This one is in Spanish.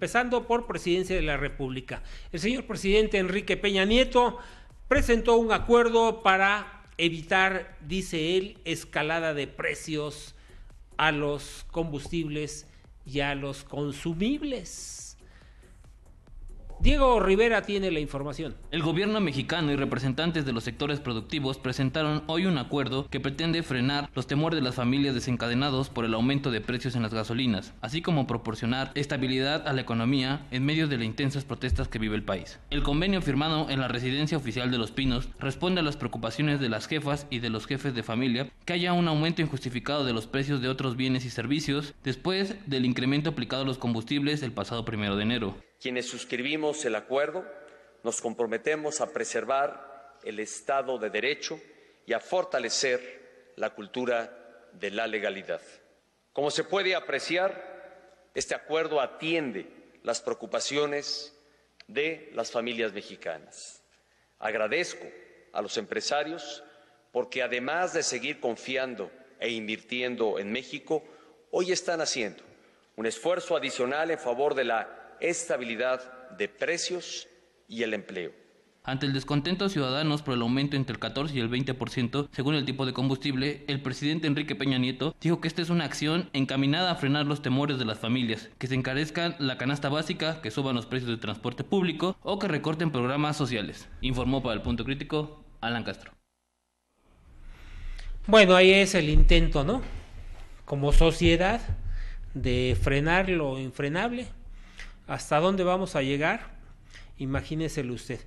empezando por Presidencia de la República. El señor presidente Enrique Peña Nieto presentó un acuerdo para evitar, dice él, escalada de precios a los combustibles y a los consumibles. Diego Rivera tiene la información. El gobierno mexicano y representantes de los sectores productivos presentaron hoy un acuerdo que pretende frenar los temores de las familias desencadenados por el aumento de precios en las gasolinas, así como proporcionar estabilidad a la economía en medio de las intensas protestas que vive el país. El convenio firmado en la residencia oficial de Los Pinos responde a las preocupaciones de las jefas y de los jefes de familia que haya un aumento injustificado de los precios de otros bienes y servicios después del incremento aplicado a los combustibles el pasado primero de enero. Quienes suscribimos el acuerdo nos comprometemos a preservar el Estado de Derecho y a fortalecer la cultura de la legalidad. Como se puede apreciar, este acuerdo atiende las preocupaciones de las familias mexicanas. Agradezco a los empresarios porque además de seguir confiando e invirtiendo en México, hoy están haciendo un esfuerzo adicional en favor de la estabilidad de precios y el empleo. Ante el descontento de ciudadanos por el aumento entre el 14 y el 20% según el tipo de combustible, el presidente Enrique Peña Nieto dijo que esta es una acción encaminada a frenar los temores de las familias, que se encarezcan la canasta básica, que suban los precios de transporte público o que recorten programas sociales. Informó para el punto crítico Alan Castro. Bueno, ahí es el intento, ¿no? Como sociedad de frenar lo infrenable ¿Hasta dónde vamos a llegar? Imagíneselo usted.